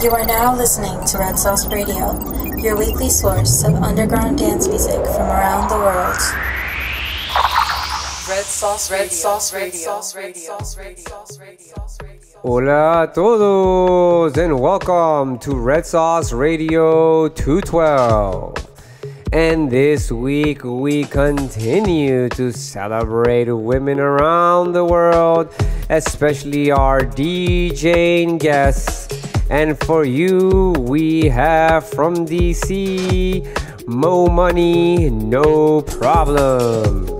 You are now listening to Red Sauce Radio, your weekly source of underground dance music from around the world. Red Sauce Red Sauce Radio. Red Sauce Radio. Hola a todos and welcome to Red Sauce Radio 212. And this week we continue to celebrate women around the world, especially our DJing guests. And for you, we have from DC, Mo Money, no problems.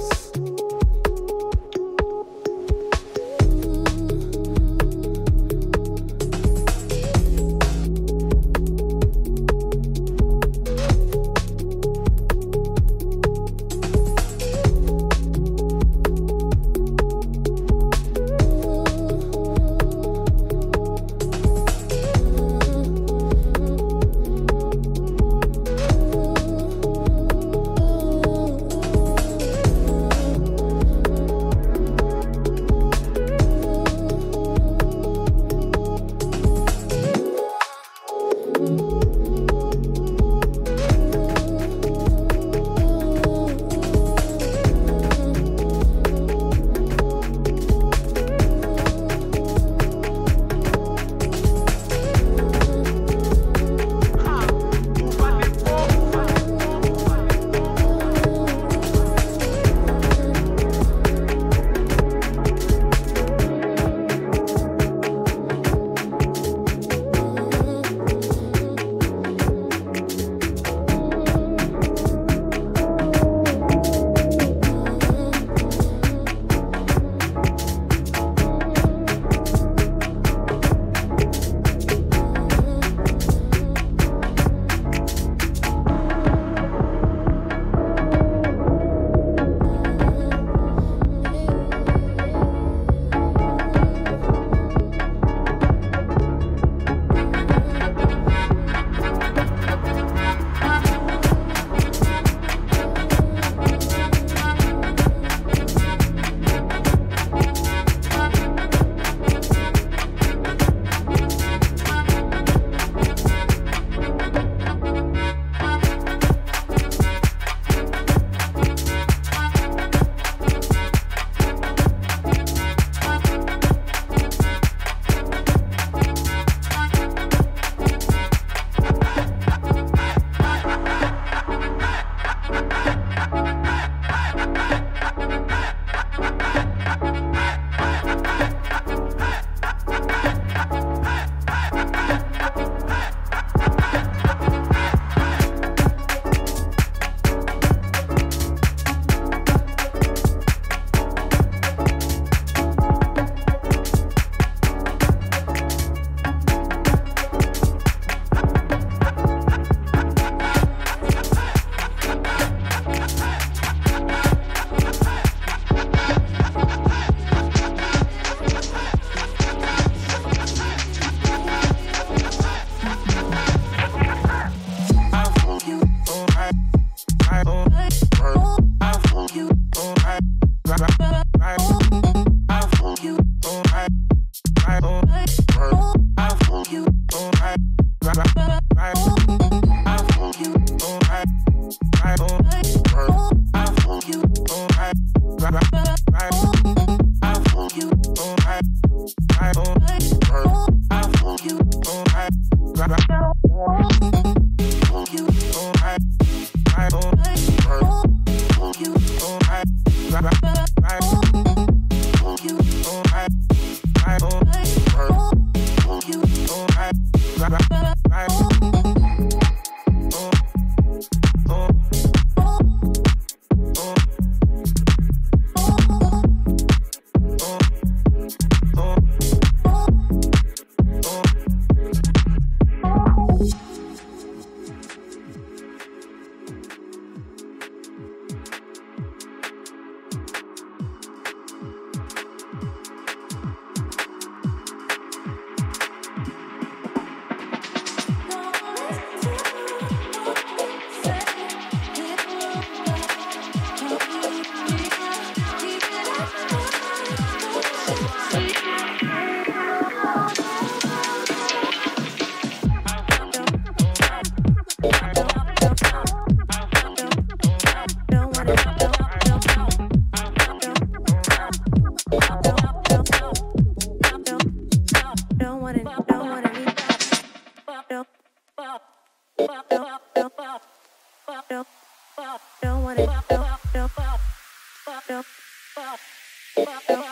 don't want it, don't, don't, don't, don't, don't, don't.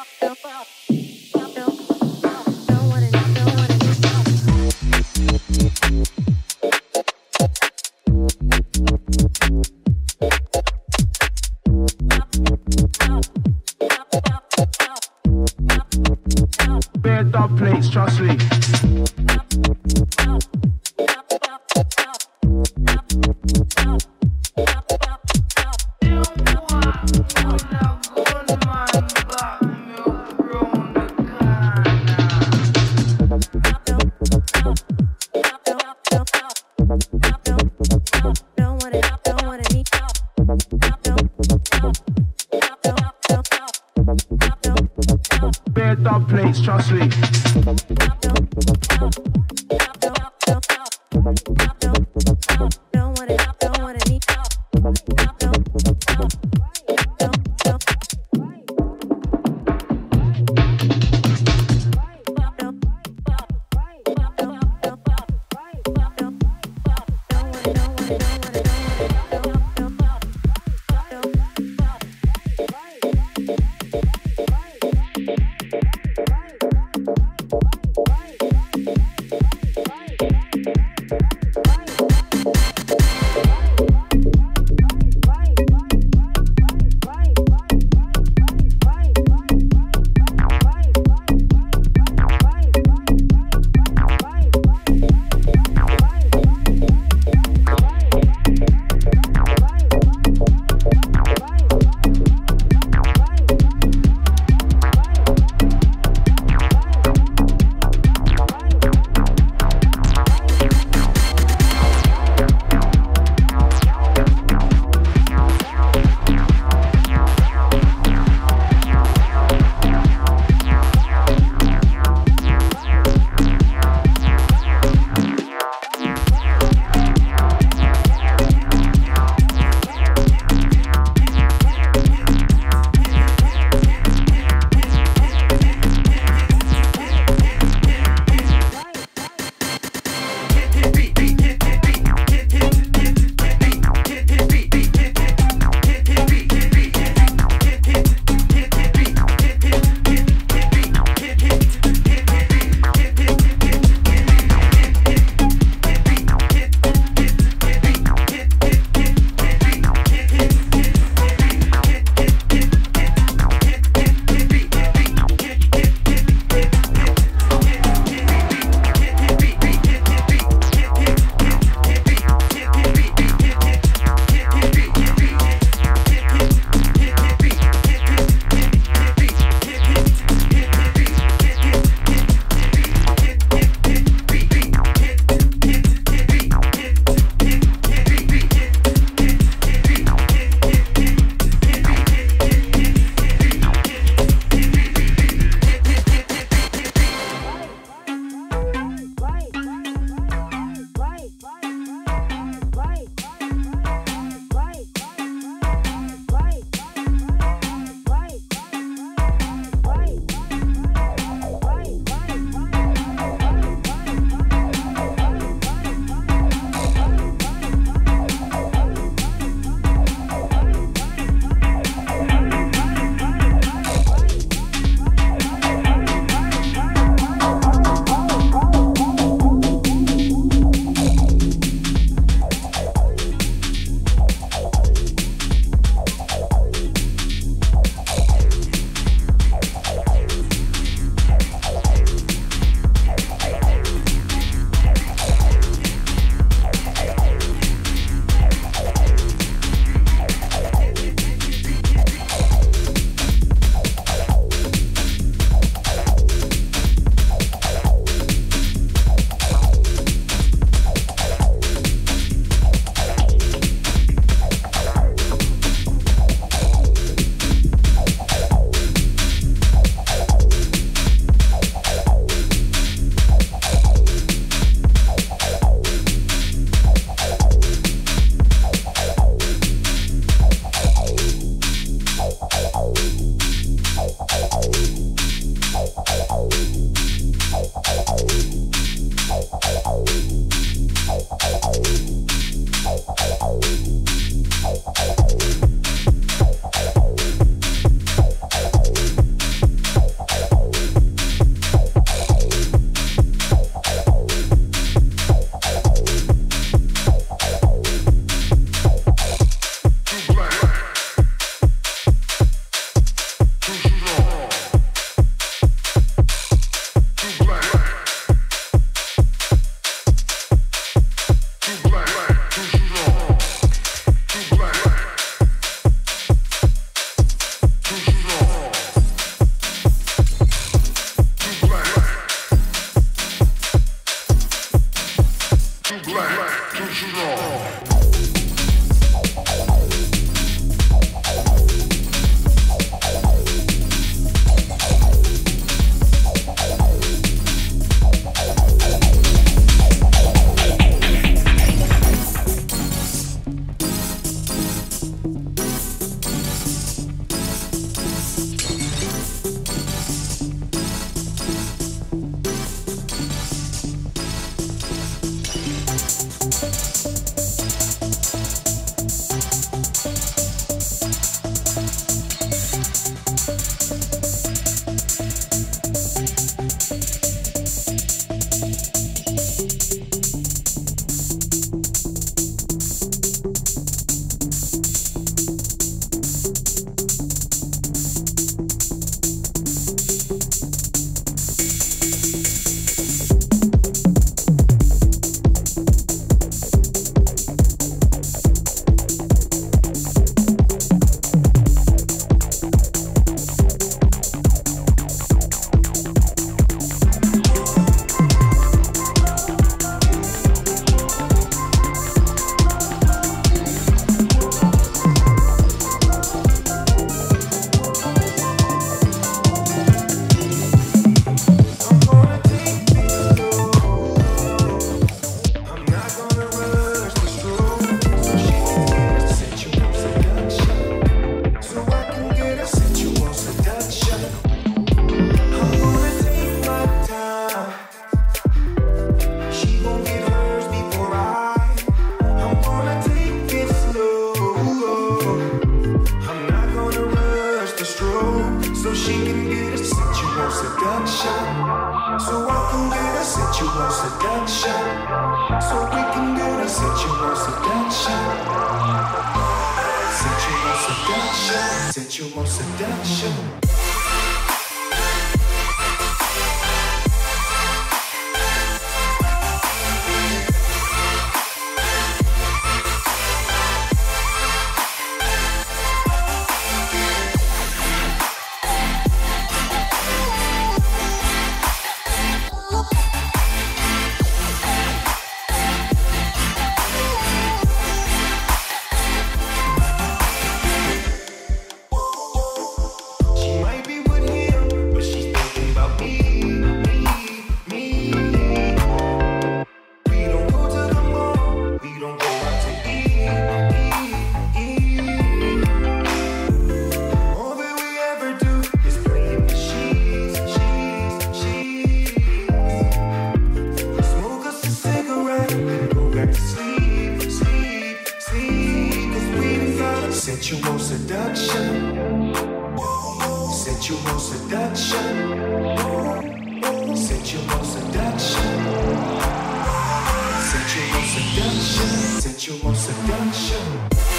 Sauce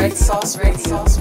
Radio. Sauce Radio. Sauce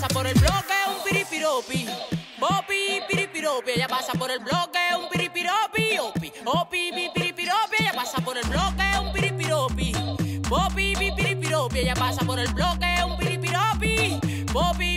pasa por el bloque un piripiropi. Popi, piripiropi, ella pasa por el bloque un piripiropi. Opi, opi, piripiropi, ella pasa por el bloque un piripiropi. Popi, piripiropi, ella pasa por el bloque un piripiropi. Popi,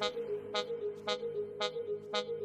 Thank you.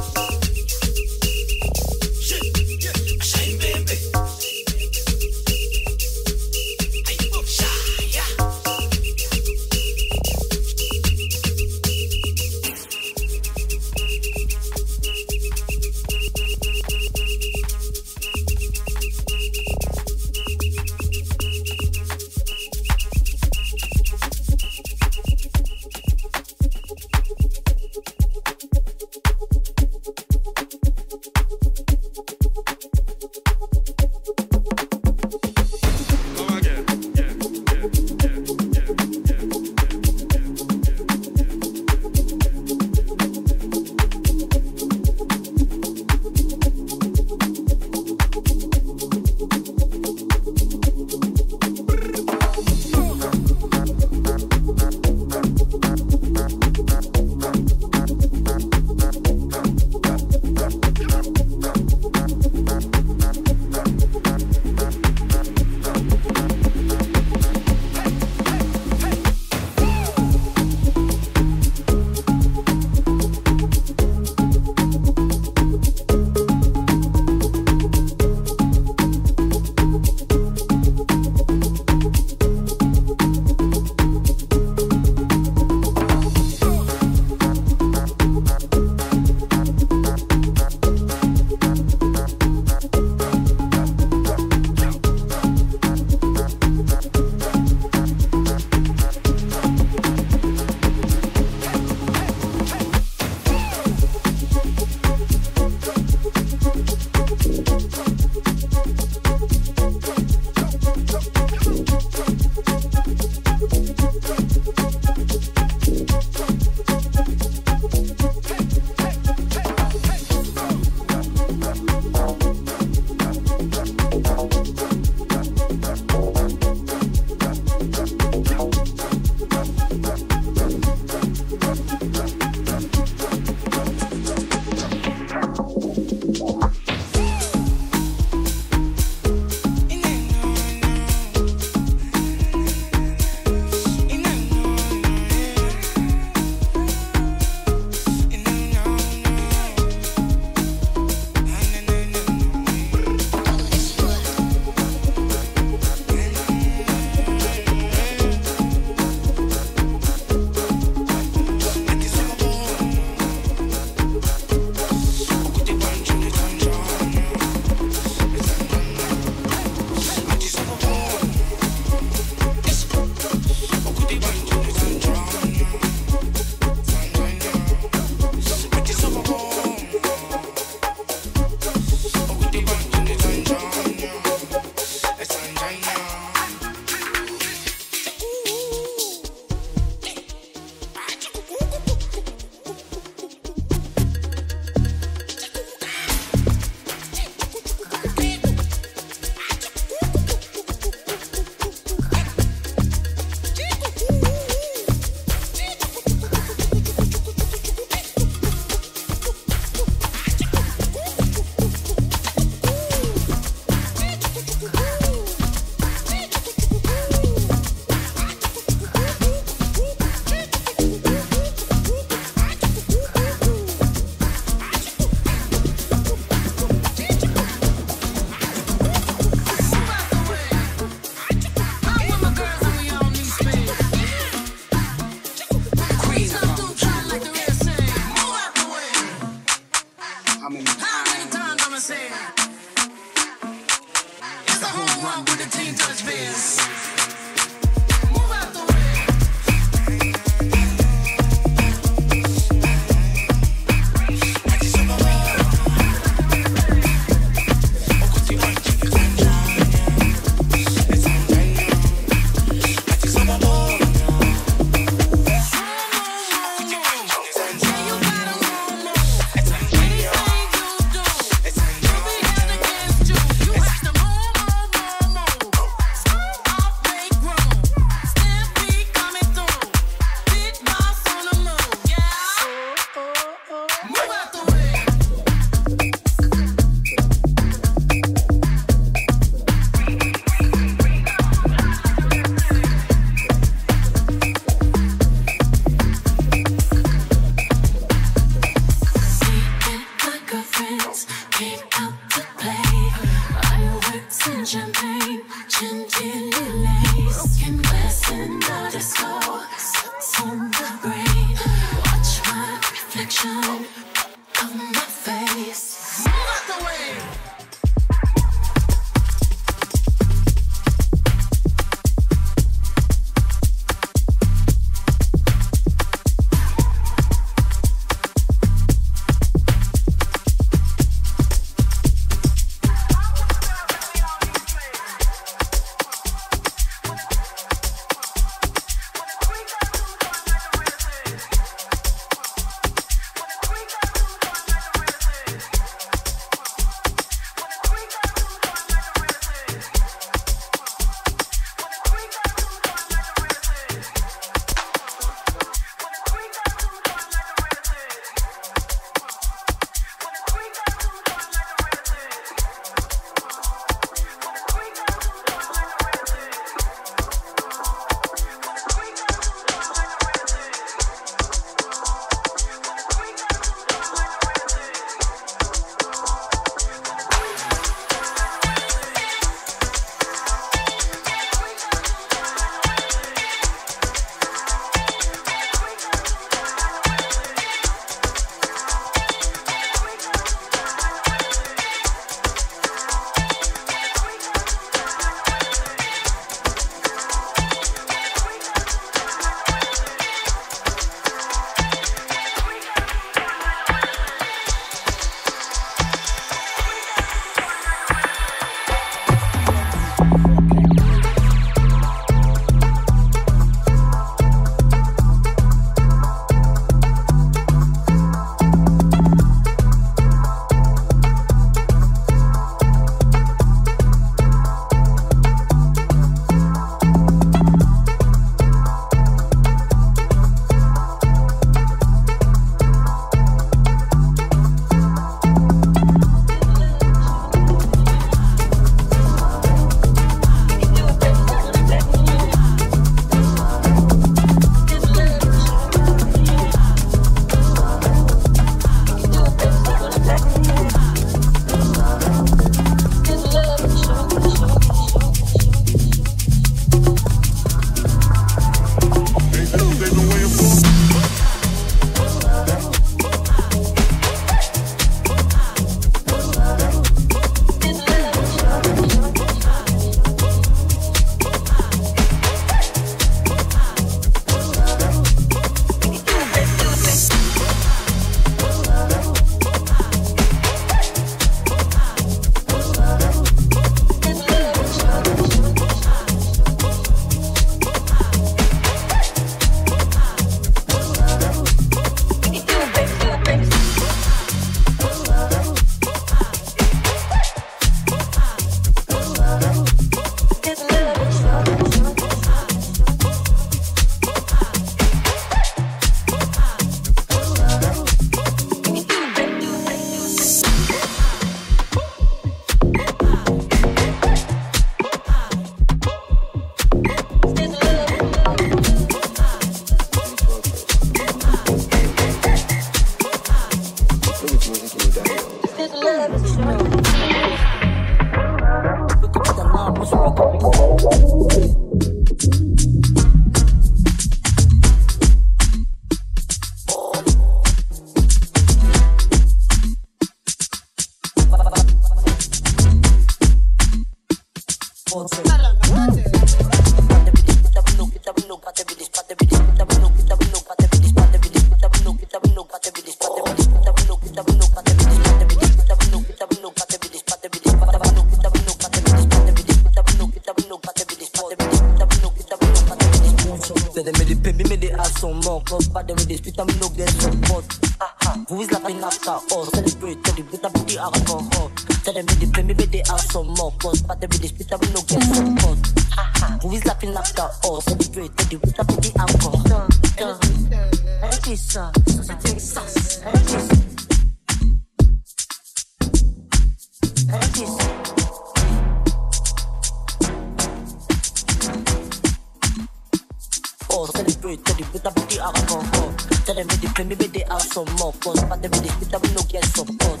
us, but the really with we no get support.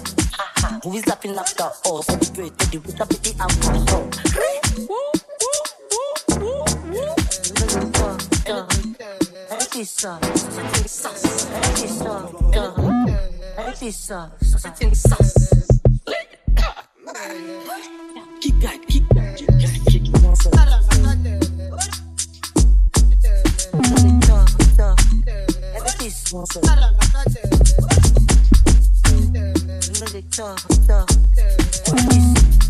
Who is laughing after us? Celebrate the with a pity and keep that, keep that, keep that, kick that. Everything's awesome. Benedictor. Benedictor.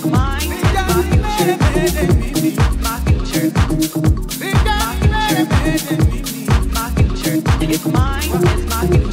my future. My future. My future. My future. My future.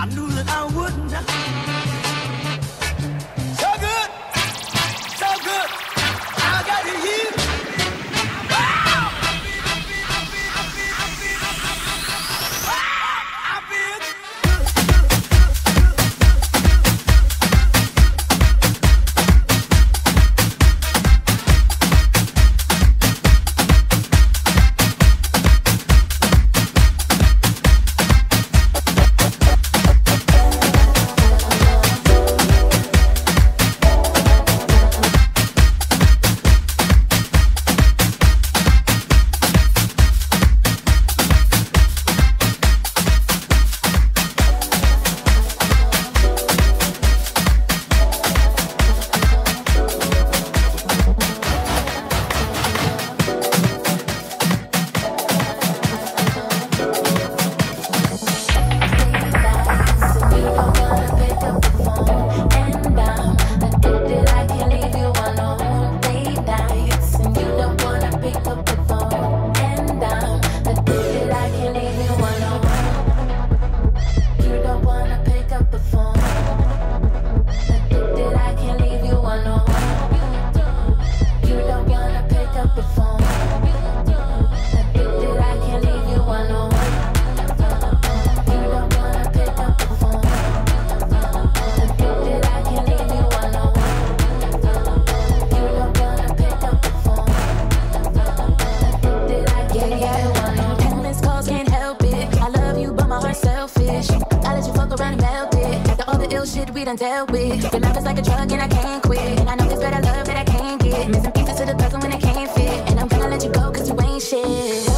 I knew that I would not. that we done dealt with. Your love is like a drug and I can't quit. And I know this better love that I can't get. Missing pieces to the puzzle when I can't fit. And I'm gonna let you go cause you ain't shit.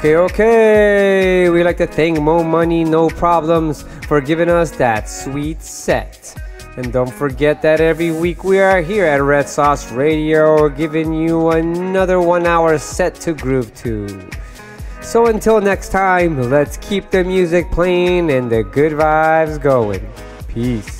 Okay, okay. We like to thank Mo Money No Problems for giving us that sweet set. And don't forget that every week we are here at Red Sauce Radio giving you another one hour set to groove to. So until next time, let's keep the music playing and the good vibes going. Peace.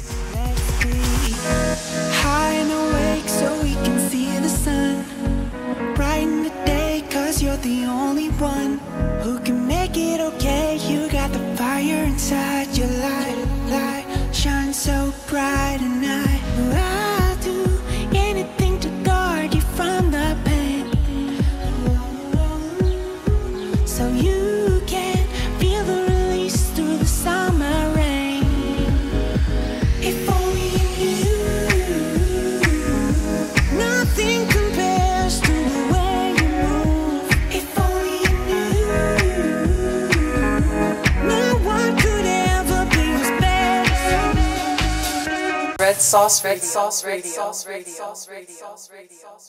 Sauce Radio. Sauce Radio. Sauce Radio. Sauce Radio. Sauce Radio.